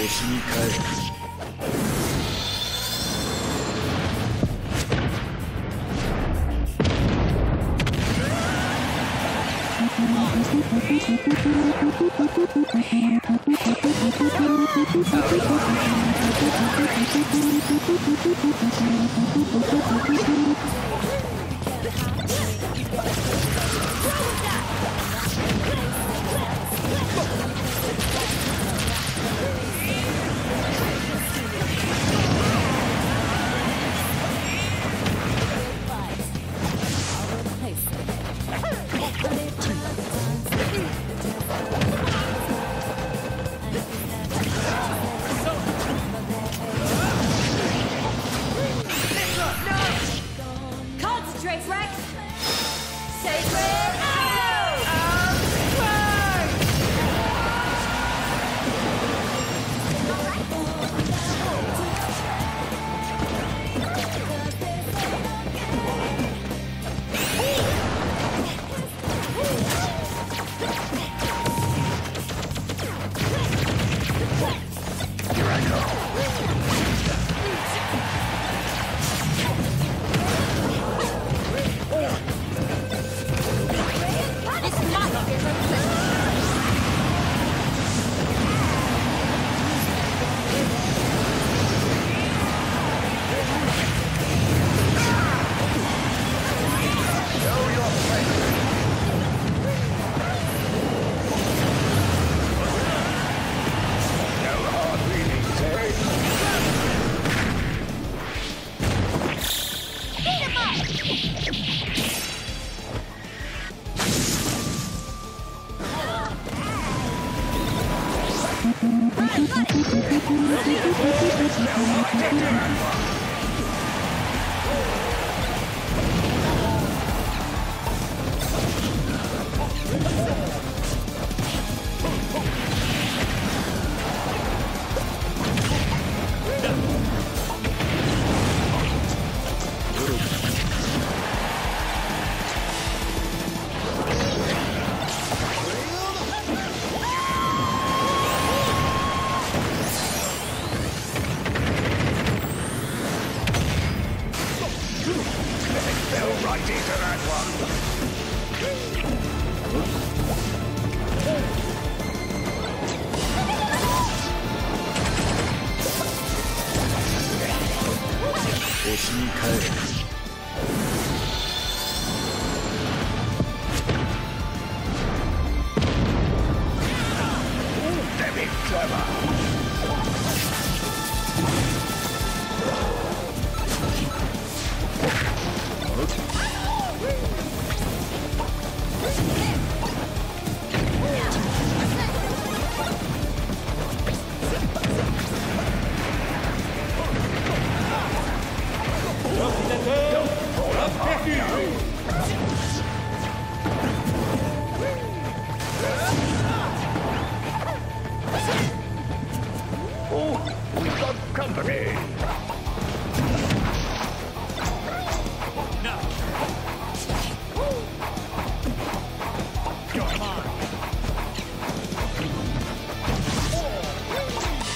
星に帰る「Rex Rex. Sacred 快点，快点，快点！我们得追！快点，快点！right into that one.星に帰るDamn it, clever.